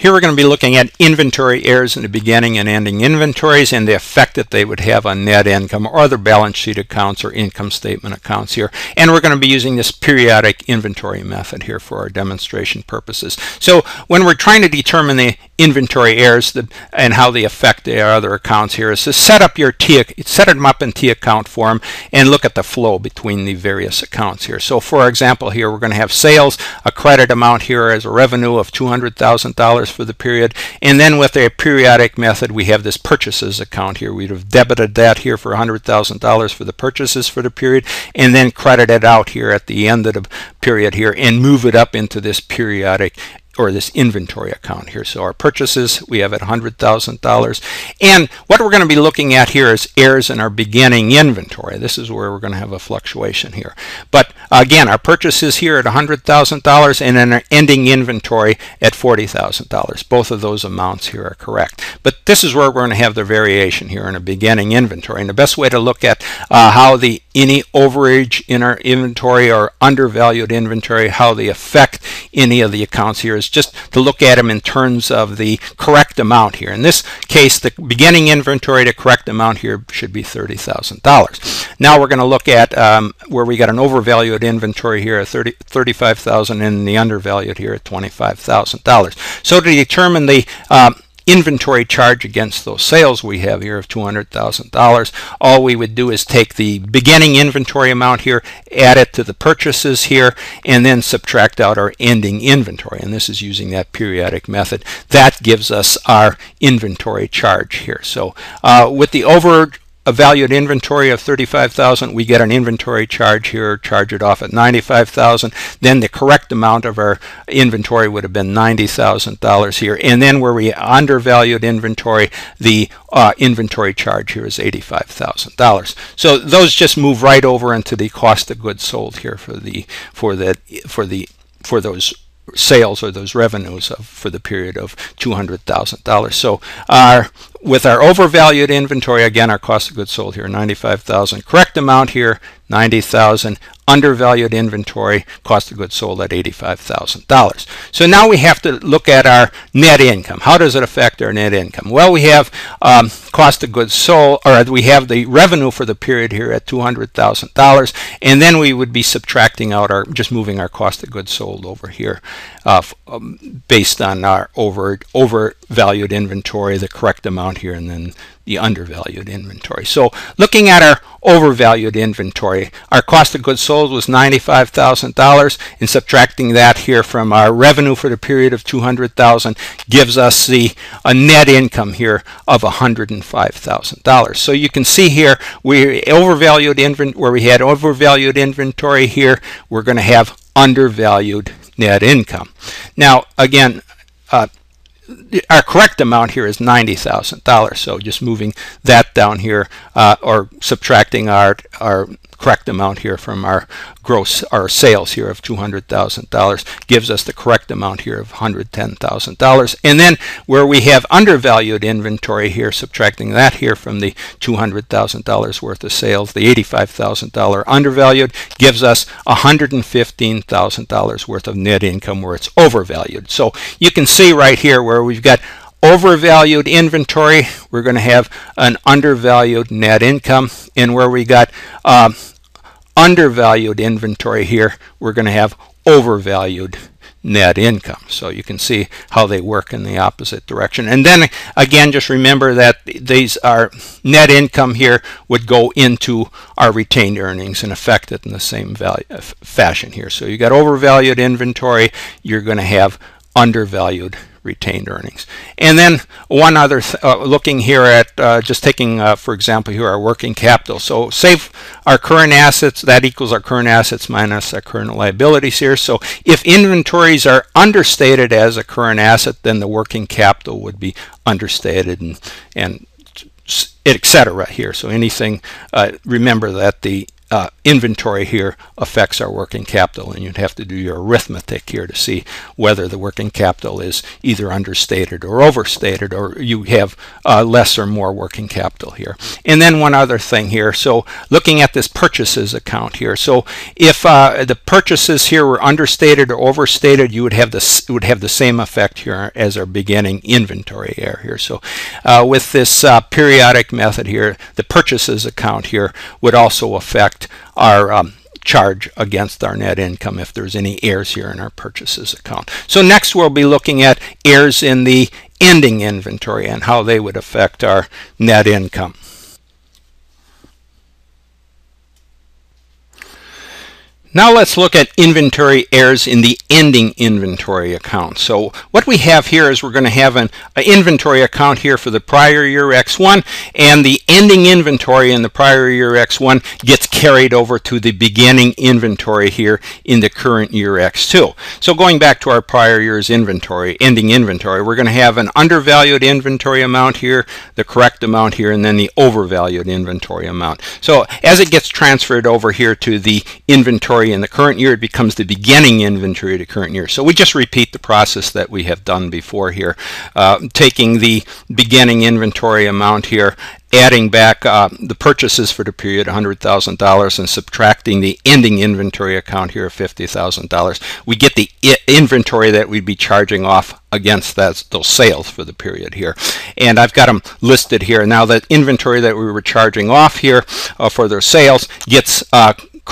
Here we're going to be looking at inventory errors in the beginning and ending inventories and the effect that they would have on net income or other balance sheet accounts or income statement accounts here. And we're going to be using this periodic inventory method here for our demonstration purposes. So when we're trying to determine the inventory errors and how they affect the other accounts here is to set up your T, set them up in T account form and look at the flow between the various accounts here. So for example here we're going to have sales, a credit amount here as a revenue of $200,000 for the period. And then with a periodic method, we have this purchases account here. We'd have debited that here for $100,000 for the purchases for the period and then credit it out here at the end of the period here and move it up into this periodic or this inventory account here. So our purchases, we have at $100,000. And what we're going to be looking at here is errors in our beginning inventory. This is where we're going to have a fluctuation here. But again, our purchases here at $100,000 and then our ending inventory at $40,000. Both of those amounts here are correct. But this is where we're going to have the variation here in a beginning inventory. And the best way to look at uh, how the any overage in our inventory or undervalued inventory, how they affect any of the accounts here is just to look at them in terms of the correct amount here. In this case, the beginning inventory to correct amount here should be $30,000. Now we're going to look at um, where we got an overvalued inventory here at 30, 35,000 and the undervalued here at $25,000. So to determine the um, inventory charge against those sales we have here of $200,000. All we would do is take the beginning inventory amount here, add it to the purchases here, and then subtract out our ending inventory. And this is using that periodic method. That gives us our inventory charge here. So uh, with the over a valued inventory of 35,000, we get an inventory charge here, charge it off at 95,000. Then the correct amount of our inventory would have been $90,000 here. And then where we undervalued inventory, the uh, inventory charge here is $85,000. So those just move right over into the cost of goods sold here for the for the for the for those sales or those revenues of, for the period of $200,000. So our with our overvalued inventory, again, our cost of goods sold here, 95,000. Correct amount here, 90,000. Undervalued inventory, cost of goods sold at $85,000. So now we have to look at our net income. How does it affect our net income? Well, we have um, cost of goods sold, or we have the revenue for the period here at $200,000, and then we would be subtracting out our, just moving our cost of goods sold over here uh, um, based on our over overvalued inventory, the correct amount here, and then the undervalued inventory. So looking at our overvalued inventory, our cost of goods sold was $95,000 and subtracting that here from our revenue for the period of 200,000 gives us the a net income here of $105,000. So you can see here we overvalued where we had overvalued inventory here, we're going to have undervalued net income. Now again, uh, our correct amount here is $90,000. So just moving that down here uh, or subtracting our, our correct amount here from our gross our sales here of $200,000 gives us the correct amount here of $110,000 and then where we have undervalued inventory here subtracting that here from the $200,000 worth of sales the $85,000 undervalued gives us $115,000 worth of net income where it's overvalued. So you can see right here where we've got overvalued inventory, we're going to have an undervalued net income. And where we got um, undervalued inventory here, we're going to have overvalued net income. So you can see how they work in the opposite direction. And then again, just remember that these are net income here would go into our retained earnings and affect it in the same value, fashion here. So you got overvalued inventory, you're going to have undervalued retained earnings. And then one other, uh, looking here at uh, just taking, uh, for example, here our working capital. So save our current assets, that equals our current assets minus our current liabilities here. So if inventories are understated as a current asset, then the working capital would be understated and, and etc. here. So anything, uh, remember that the uh, inventory here affects our working capital and you'd have to do your arithmetic here to see whether the working capital is either understated or overstated or you have uh, less or more working capital here. And then one other thing here. So looking at this purchases account here. So if uh, the purchases here were understated or overstated you would have this would have the same effect here as our beginning inventory error here. So uh, with this uh, periodic method here the purchases account here would also affect our um, charge against our net income if there's any errors here in our purchases account. So next we'll be looking at errors in the ending inventory and how they would affect our net income. Now let's look at inventory errors in the ending inventory account. So what we have here is we're going to have an, an, inventory account here for the prior year X1 and the ending inventory in the prior year X1 gets carried over to the beginning inventory here in the current year X2. So going back to our prior year's inventory, ending inventory, we're going to have an undervalued inventory amount here, the correct amount here, and then the overvalued inventory amount. So as it gets transferred over here to the inventory inventory in the current year, it becomes the beginning inventory of the current year. So we just repeat the process that we have done before here, uh, taking the beginning inventory amount here adding back uh, the purchases for the period $100,000 and subtracting the ending inventory account here of $50,000, we get the inventory that we'd be charging off against that, those sales for the period here. And I've got them listed here. Now that inventory that we were charging off here uh, for their sales gets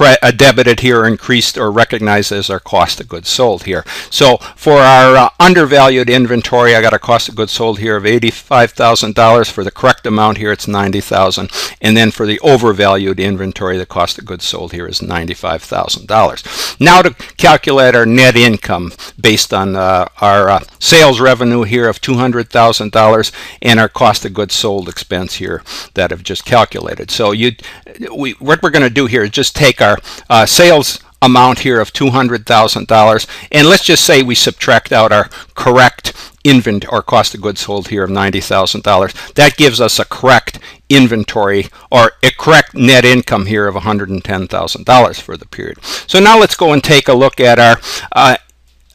uh, debited here, increased or recognized as our cost of goods sold here. So for our uh, undervalued inventory, I got a cost of goods sold here of $85,000. For the correct amount here, it's 90,000. And then for the overvalued inventory, the cost of goods sold here is $95,000. Now to calculate our net income based on uh, our uh, sales revenue here of $200,000 and our cost of goods sold expense here that I've just calculated. So you, we, what we're going to do here is just take our uh, sales amount here of $200,000 and let's just say we subtract out our correct inventory or cost of goods sold here of $90,000 that gives us a correct inventory or a correct net income here of $110,000 for the period. So now let's go and take a look at our uh,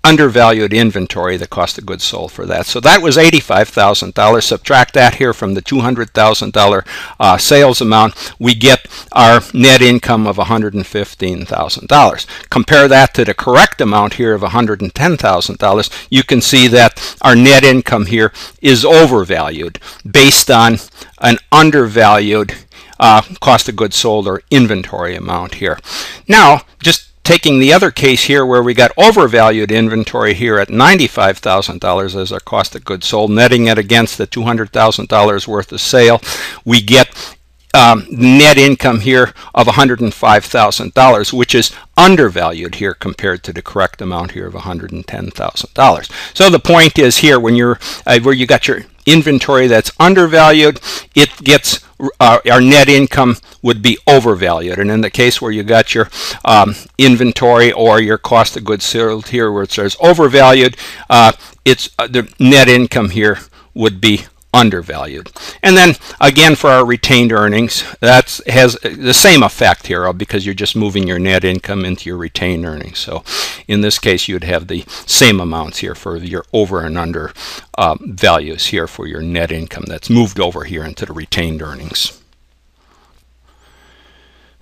undervalued inventory, the cost of goods sold for that. So that was $85,000. Subtract that here from the $200,000 uh, sales amount, we get our net income of $115,000. Compare that to the correct amount here of $110,000, you can see that our net income here is overvalued based on an undervalued uh, cost of goods sold or inventory amount here. Now, just taking the other case here where we got overvalued inventory here at $95,000 as our cost of goods sold, netting it against the $200,000 worth of sale, we get um, net income here of $105,000, which is undervalued here compared to the correct amount here of $110,000. So the point is here when you're uh, where you got your inventory that's undervalued, it gets uh, our net income would be overvalued. And in the case where you got your um, inventory or your cost of goods sold here where it says overvalued, uh, it's uh, the net income here would be undervalued. And then again for our retained earnings, that has the same effect here because you're just moving your net income into your retained earnings. So in this case, you'd have the same amounts here for your over and under uh, values here for your net income that's moved over here into the retained earnings.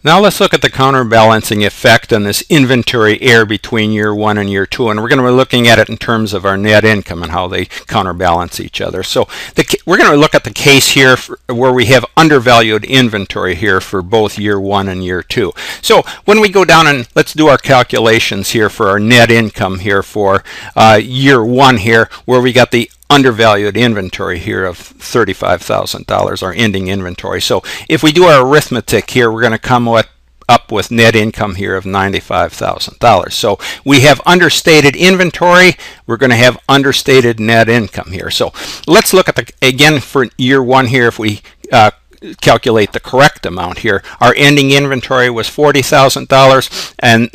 Now let's look at the counterbalancing effect on this inventory error between year one and year two. And we're going to be looking at it in terms of our net income and how they counterbalance each other. So the, we're going to look at the case here for, where we have undervalued inventory here for both year one and year two. So when we go down and let's do our calculations here for our net income here for uh, year one here, where we got the undervalued inventory here of $35,000, our ending inventory. So if we do our arithmetic here, we're going to come with up with net income here of $95,000. So we have understated inventory. We're going to have understated net income here. So let's look at the, again for year one here, if we uh, calculate the correct amount here. Our ending inventory was $40,000 and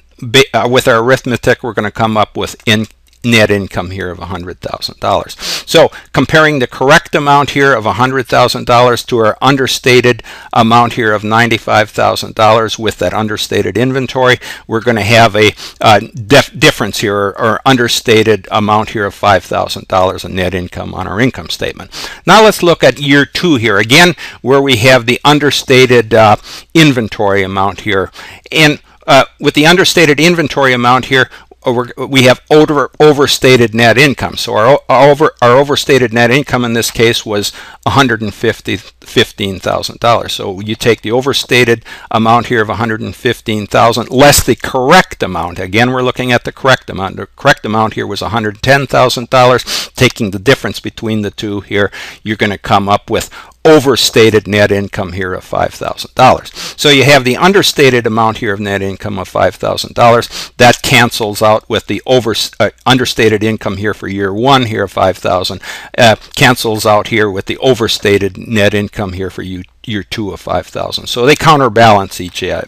uh, with our arithmetic, we're going to come up with in net income here of $100,000. So comparing the correct amount here of $100,000 to our understated amount here of $95,000 with that understated inventory, we're going to have a uh, difference here or, or, understated amount here of $5,000 in net income on our income statement. Now let's look at year two here again where we have the understated uh, inventory amount here. And uh, with the understated inventory amount here, over, we have over, overstated net income. So our, our, over, our overstated net income in this case was $115,000. So you take the overstated amount here of 115,000 less the correct amount. Again, we're looking at the correct amount. The correct amount here was $110,000. Taking the difference between the two here, you're going to come up with overstated net income here of $5,000. So you have the understated amount here of net income of $5,000. That cancels out with the over uh, understated income here for year one here of 5,000. Uh, cancels out here with the overstated net income here for year, year two of 5,000. So they counterbalance each uh,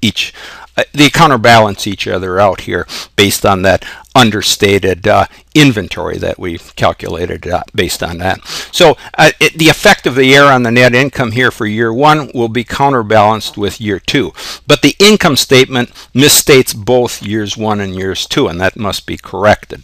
each uh, they counterbalance each other out here based on that understated uh, inventory that we calculated uh, based on that. So uh, it, the effect of the error on the net income here for year one will be counterbalanced with year two. But the income statement misstates both years one and years two, and that must be corrected.